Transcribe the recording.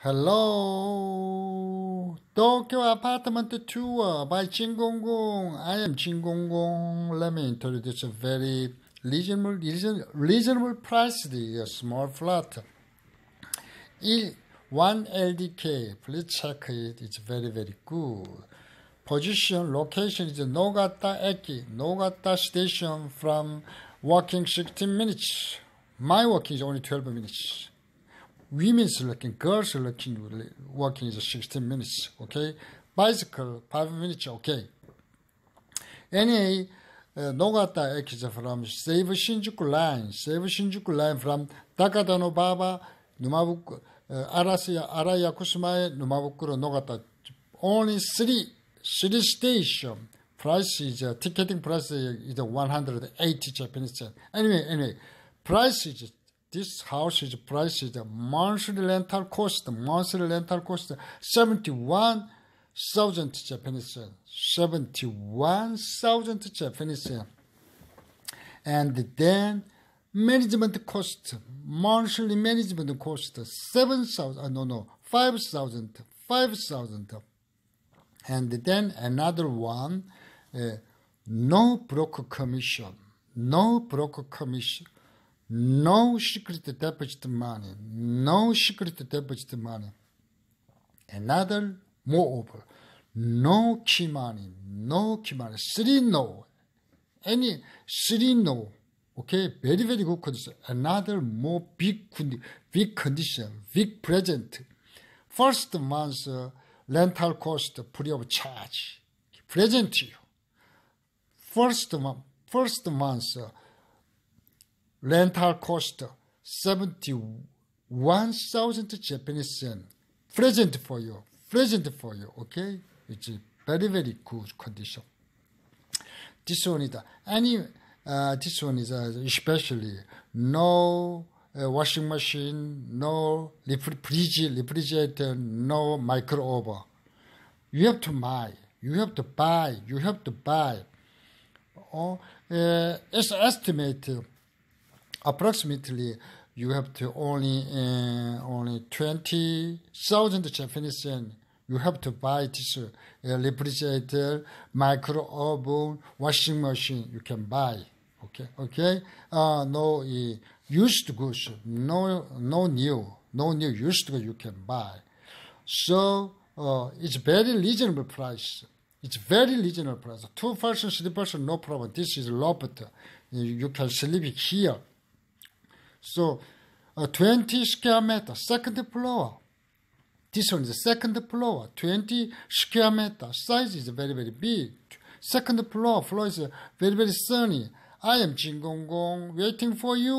Hello, Tokyo Apartment Tour by Jin I am Jin Let me introduce a very reasonable, reasonable price, the uh, small flat. Il, one LDK, please check it. It's very, very good. Position, location is Nogata Eki, Nogata Station from walking 16 minutes. My walking is only 12 minutes women's looking, girls looking, walking is 16 minutes, okay? Bicycle, 5 minutes, okay. Anyway, uh, Nogata exit from Seibu Shinjuku line, Seibu Shinjuku line from Takada Baba, Numabuku, uh, Araya, Araya Kusumae, Numabukuro, Nogata. Only three, three station. Price is, uh, ticketing price is 180 Japanese yen. Anyway, anyway, price is this house is priced monthly rental cost, monthly rental cost 71,000 Japanese yen. 71,000 Japanese yen. And then management cost, monthly management cost 7,000, uh, no, no, 5,000, 5,000. And then another one, uh, no broker commission, no broker commission no secret deposit money, no secret deposit money. Another, moreover, no money, no money, three no, any three no. Okay, very very good condition. Another more big condi- big condition, big present. First month uh, rental cost free of charge, present you. First month, first month. Uh, rental cost 71,000 Japanese yen. Present for you. Present for you. Okay? It's very, very good condition. This one is, any, uh, this one is uh, especially no uh, washing machine, no refrigerator, no microwave. You have to buy. You have to buy. You have to buy. Oh, uh, it's estimated approximately you have to only uh, only twenty thousand Japanese yen. You have to buy this uh, refrigerator, micro oven, washing machine. You can buy. Okay, okay. Uh, no uh, used goods, no no new, no new used goods you can buy. So uh, it's very reasonable price. It's very reasonable price. Two person, three person, no problem. This is loft. You can sleep here. So uh, 20 square meter, second floor. This one is the second floor, 20 square meter. Size is very, very big. Second floor, floor is very, very sunny. I am Jin Gong Gong, waiting for you.